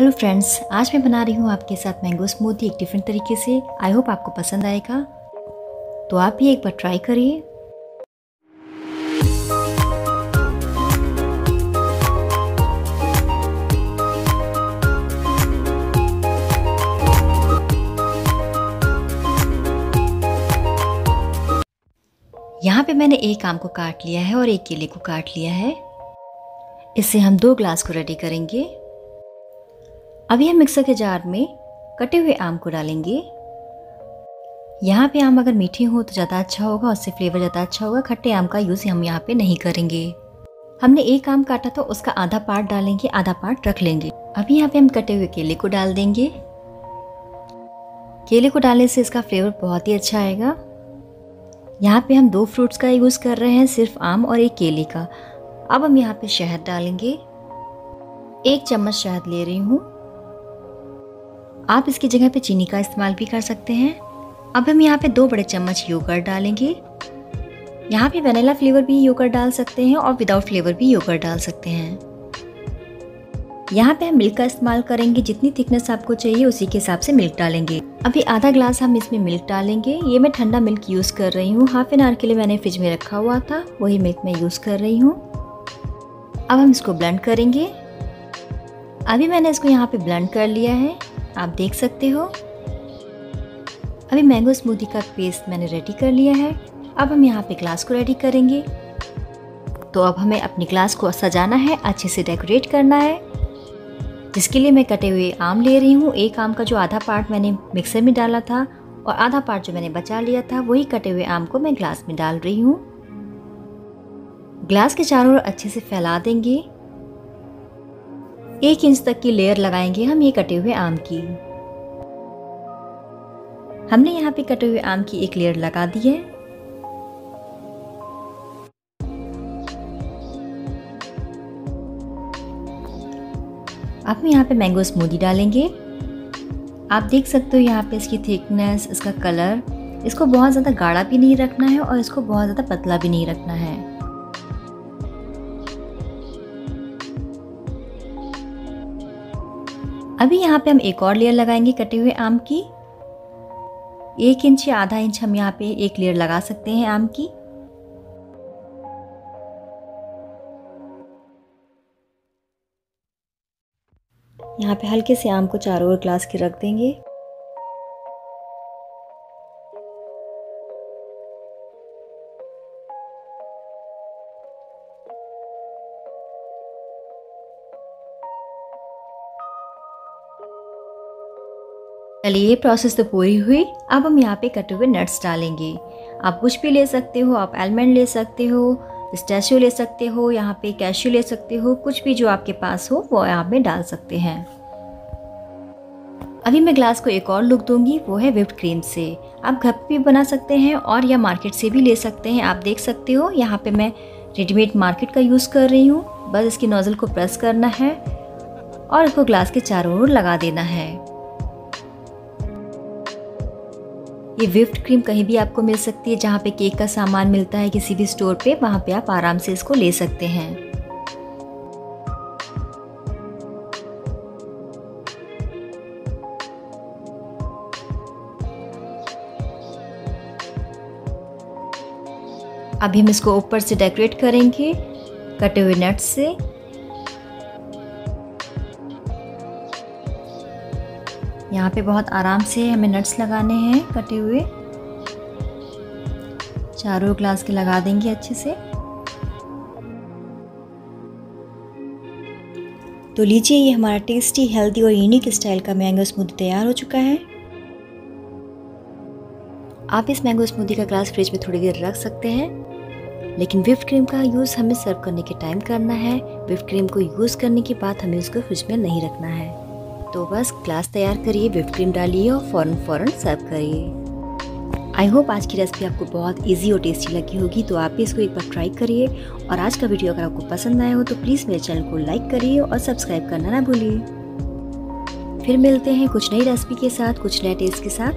Hello friends आज मैं बना रही हूँ आपके साथ मैंगो स्मूदी एक डिफरेंट तरीके से। आई होप आपको पसंद आएगा। तो आप भी एक बार ट्राई करिए। यहाँ पे मैंने एक आम को काट लिया है और एक केले को काट लिया है। इससे हम दो ग्लास को रेडी करेंगे। अभी हम मिक्सर के जार में कटे हुए आम को डालेंगे। यहाँ पे आम अगर मीठे हो तो ज़्यादा अच्छा होगा उससे फ्लेवर ज़्यादा अच्छा होगा। खट्टे आम का यूज़ हम यहाँ पे नहीं करेंगे। हमने एक आम काटा था, उसका आधा पार्ट डालेंगे, आधा पार्ट रख लेंगे। अभी यहाँ पे हम कटे हुए केले को डाल देंगे। केले को डालने से इसका फ्लेवर बहुत ही अच्छा आएगा। यहाँ पे हम दो फ्रूट्स का यूज़ कर रहे हैं, सिर्फ़ आम और एक केले का। अब हम यहाँ पे शहद डालेंगे। एक चम्मच शहद ले रही हूँ। आप इसकी जगह पे चीनी का इस्तेमाल भी कर सकते हैं। अब हम यहाँ पे दो बड़े चम्मच योगर्ट डालेंगे। यहाँ पे वनीला फ्लेवर भी योगर्ट डाल सकते हैं और विदाउट फ्लेवर भी योगर्ट डाल सकते हैं। यहाँ पे हम मिल्क का इस्तेमाल करेंगे, जितनी थिकनेस आपको चाहिए उसी के हिसाब से मिल्क डालेंगे। अभी आधा ग्लास हम इसमें मिल्क डालेंगे। ये मैं ठंडा मिल्क यूज़ कर रही हूँ। हाफ़ एन आवर के लिए मैंने फ्रिज में रखा हुआ था, वही मिल्क मैं यूज़ कर रही हूँ। अब हम इसको ब्लेंड करेंगे। अभी मैंने इसको यहाँ पे ब्लेंड कर लिया है। आप देख सकते हो। अभी मैंगो स्मूदी का पेस्ट मैंने रेडी कर लिया है। अब हम यहाँ पे ग्लास को रेडी करेंगे। तो अब हमें अपनी ग्लास को सजाना है, अच्छे से डेकोरेट करना है। जिसके लिए मैं कटे हुए आम ले रही हूँ। एक आम का जो आधा पार्ट मैंने मिक्सर में डाला था और आधा पार्ट जो मैंने बचा लिया था, वही कटे हुए आम को मैं ग्लास में डाल रही हूँ। ग्लास के चारों ओर अच्छे से फैला देंगे। एक इंच तक की लेयर लगाएँगे हम ये कटे हुए आम की। हमने यहाँ पे कटे हुए आम की एक लेयर लगा दी है। अब हम यहाँ पे मैंगो स्मूदी डालेंगे। आप देख सकते हो यहाँ पे इसकी थिकनेस, इसका कलर, इसको बहुत ज़्यादा गाढ़ा भी नहीं रखना है और इसको बहुत ज़्यादा पतला भी नहीं रखना है। अभी यहाँ पे हम एक और लेयर लगाएँगे कटे हुए आम की। एक इंच या आधा इंच हम यहाँ पे एक लेयर लगा सकते हैं आम की। यहाँ पे हल्के से आम को चारों ओर ग्लास के रख देंगे। चलिए ये प्रोसेस तो पूरी हुई। अब हम यहाँ पे कटे हुए नट्स डालेंगे। आप कुछ भी ले सकते हो, आप एलमंड ले सकते हो पिस्टैशियो ले सकते हो, यहाँ पे कैश्यू ले सकते हो, कुछ भी जो आपके पास हो, वो आप में डाल सकते हैं। अभी मैं ग्लास को एक और लुक दूँगी, वो है विप्ड क्रीम से। आप घर पर भी बना सकते हैं और या मार्केट से भी ले सकते हैं। आप देख सकते हो, यहाँ पे मैं रेडीमेड मार्केट का यूज़ कर रही हूँ। बस इसकी नोज़ल को प्रेस करना है और इसको ग्लास के चारों ओर लगा देना है। ये विफ्ट क्रीम कहीं भी आपको मिल सकती है, जहाँ पे केक का सामान मिलता है किसी भी स्टोर पे, वहाँ पे आप आराम से इसको ले सकते हैं। अभी हम इसको ऊपर से डेकोरेट करेंगे, कटे हुए नट्स से। यहाँ पे बहुत आराम से हमें नट्स लगाने हैं कटे हुए। चारों ग्लास के लगा देंगे अच्छे से। तो लीजिए, ये हमारा टेस्टी हेल्दी और यूनिक स्टाइल का मैंगो स्मूदी तैयार हो चुका है। आप इस मैंगो स्मूदी का ग्लास फ्रिज में थोड़ी देर रख सकते हैं। लेकिन विफ्ट क्रीम का यूज़ हमें सर्व करने के टाइम करना है। विफ्ट क्रीम को यूज़ करने के बाद हमें उसको फ्रिज में नहीं रखना है। तो बस ग्लास तैयार करिए विप क्रीम डालिए और फ़ौरन फ़ौरन सर्व करिए। आई होप आज की रेसिपी आपको बहुत इजी और टेस्टी लगी होगी तो आप भी इसको एक बार ट्राई करिए। और आज का वीडियो अगर आपको पसंद आया हो तो प्लीज़ मेरे चैनल को लाइक करिए और सब्सक्राइब करना ना भूलिए। फिर मिलते हैं कुछ नई रेसिपी के साथ, कुछ नए टेस्ट के साथ।